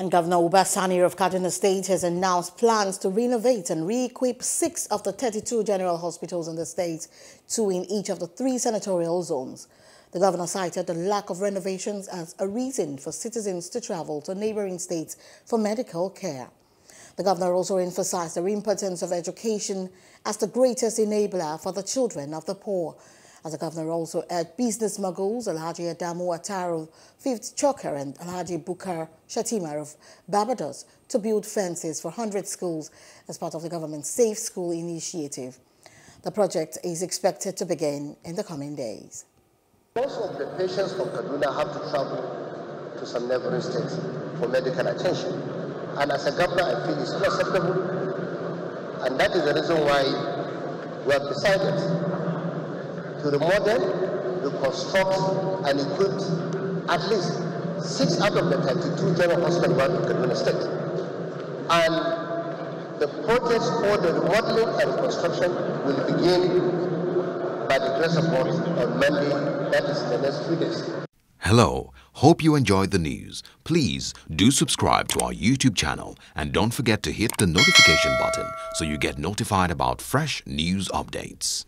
And Governor Uba Sani of Kaduna State has announced plans to renovate and re-equip six of the 32 general hospitals in the state, two in each of the three senatorial zones. The governor cited the lack of renovations as a reason for citizens to travel to neighboring states for medical care. The governor also emphasized the importance of education as the greatest enabler for the children of the poor. As the governor also urged business moguls Alhaji Adamu Atta of Fifth Chukker and Alhaji Bukar Shatima of Barbados to build fences for 100 schools as part of the government's Safe School initiative. The project is expected to begin in the coming days. Most of the patients from Kaduna have to travel to some neighboring states for medical attention. And as a governor, I feel it's unacceptable. And that is the reason why we have decided to remodel, reconstruct, and equip at least six out of the 32 general hospitals in Kaduna State. And the projects for the remodeling and reconstruction will begin by the grace of God on Monday, that is the next few days. Hello, hope you enjoyed the news. Please do subscribe to our YouTube channel and don't forget to hit the notification button so you get notified about fresh news updates.